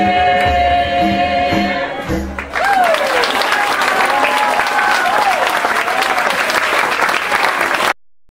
Amen.